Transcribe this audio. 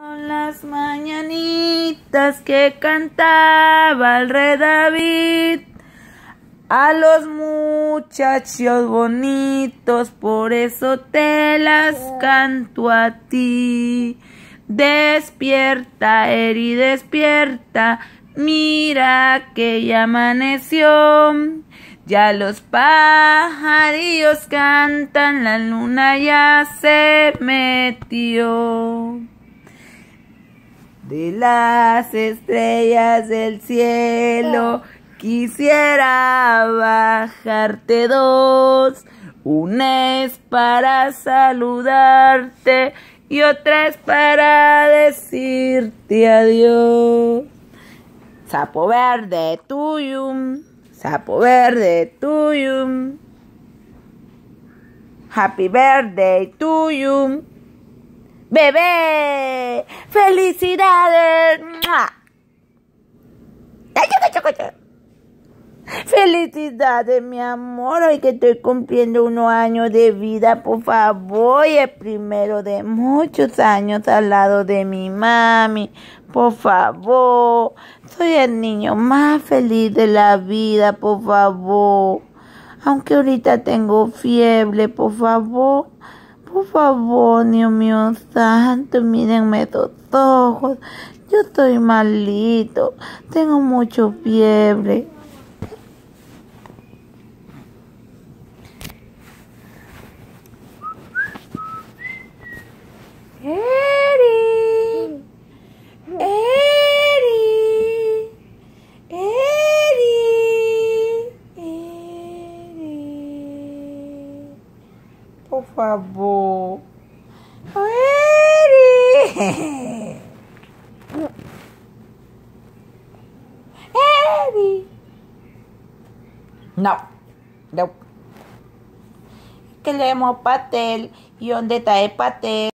Las mañanitas que cantaba el rey David a los muchachos bonitos, por eso te las canto a ti. Despierta, Eri, despierta, mira que ya amaneció. Ya los pajarillos cantan, la luna ya se metió. De las estrellas del cielo quisiera bajarte dos. Una es para saludarte y otra es para decirte adiós. Sapo verde tuyo, sapo verde tuyo. Happy birthday you. Bebé, felicidades. Felicidades, mi amor. Hoy que estoy cumpliendo unos años de vida, por favor, y el primero de muchos años al lado de mi mami. Por favor, soy el niño más feliz de la vida, por favor. Aunque ahorita tengo fiebre, por favor. Por favor, Dios mío santo, mírenme estos ojos. Yo estoy malito, tengo mucho fiebre. Eri, Eri, Eri, Eri. Por favor. Eri. Eri. No. No. Que le hemos patel. ¿Y dónde está el patel?